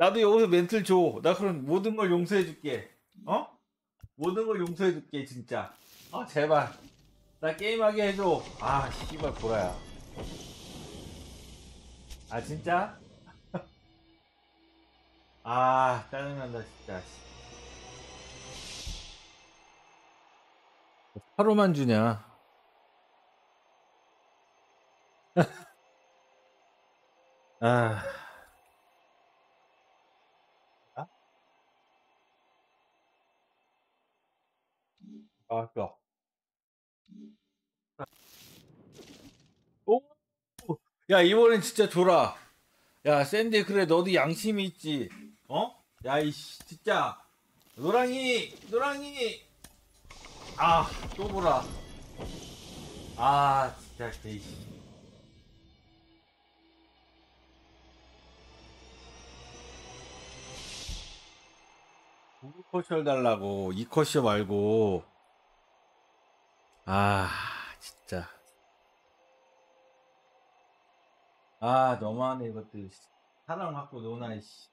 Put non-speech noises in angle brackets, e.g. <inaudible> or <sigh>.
나도 여기서 멘트를 줘. 나 그럼 모든 걸 용서해줄게. 어? 모든 걸 용서해줄게, 진짜. 아, 제발. 나 게임하게 해줘. 아, 씨발, 보라야. 아, 진짜? <laughs> 아, 짜증난다, 진짜. 하루만 주냐? <laughs> 아. 알았어. 오! 야, 이번엔 진짜 줘라. 야, 샌디, 그래, 너도 양심이 있지. 어? 야, 이씨, 진짜. 노랑이! 노랑이! 아, 또 보라. 아, 진짜, 개이씨. 구글 커셔 달라고, 이 커셔 말고. 아, 진짜. 아, 너무하네, 이것들. 사랑 갖고 노나, 씨.